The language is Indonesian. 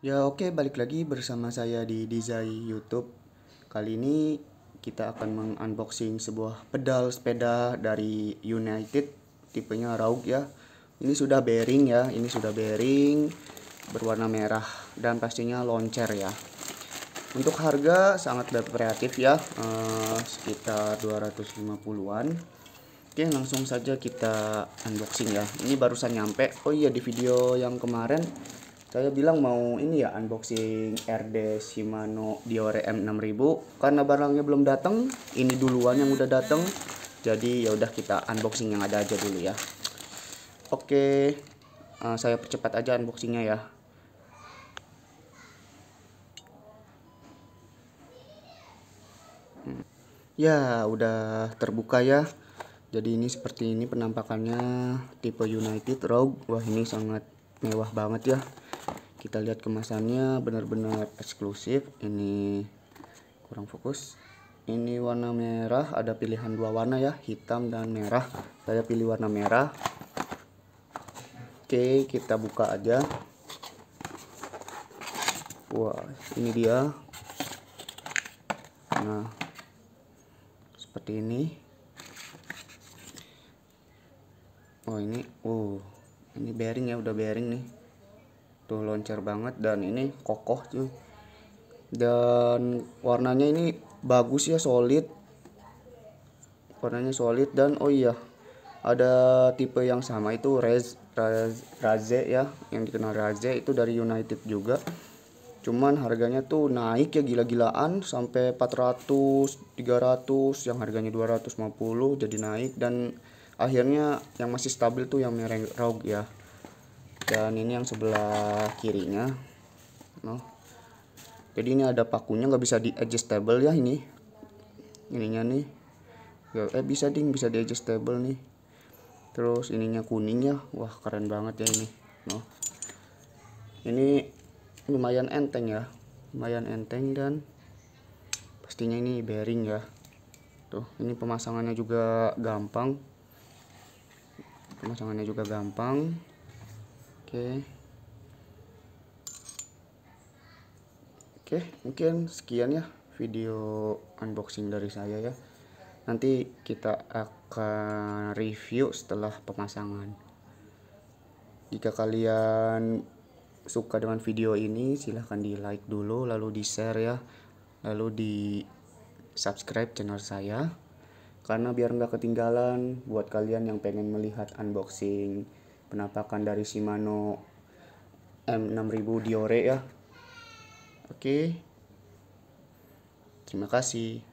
Ya oke balik lagi bersama saya di Dizai YouTube. Kali ini kita akan mengunboxing sebuah pedal sepeda dari United Tipenya Raug ya. Ini sudah bearing ya, ini sudah bearing Berwarna merah dan pastinya loncer ya. Untuk harga sangat kreatif ya eh, Sekitar 250an Oke langsung saja kita unboxing ya. Ini barusan nyampe. Oh iya di video yang kemarin saya bilang mau ini ya unboxing RD Shimano Diore M6000. Karena barangnya belum datang ini duluan yang udah datang jadi ya udah kita unboxing yang ada aja dulu ya. Oke uh, saya percepat aja unboxingnya ya. Hmm. ya udah terbuka ya. Jadi ini seperti ini penampakannya tipe United Rogue. Wah ini sangat mewah banget ya kita lihat kemasannya benar-benar eksklusif. Ini kurang fokus. Ini warna merah ada pilihan dua warna ya hitam dan merah. Saya pilih warna merah. Oke kita buka aja. Wah ini dia. Nah seperti ini. Oh ini oh ini bearing ya udah bearing nih tuh loncer banget dan ini kokoh cuy. Dan warnanya ini bagus ya solid. Warnanya solid dan oh iya ada tipe yang sama itu Rez, Rez Raze ya yang dikenal Raze itu dari United juga. Cuman harganya tuh naik ya gila-gilaan sampai 400 300 yang harganya 250 jadi naik. Dan akhirnya yang masih stabil tuh yang mereng Rogue ya dan ini yang sebelah kirinya. No. jadi ini ada pakunya nggak bisa di adjustable ya ini. Ininya nih. Eh bisa ding bisa di adjustable nih. Terus ininya kuning ya. Wah keren banget ya ini. No. ini lumayan enteng ya. Lumayan enteng dan pastinya ini bearing ya. Tuh ini pemasangannya juga gampang. Pemasangannya juga gampang Oke. Oke, mungkin sekian ya video unboxing dari saya ya. Nanti kita akan review setelah pemasangan. Jika kalian suka dengan video ini, silahkan di like dulu, lalu di share ya, lalu di subscribe channel saya. Karena biar nggak ketinggalan buat kalian yang pengen melihat unboxing penampakan dari Shimano M6000 Diore ya. Oke. Terima kasih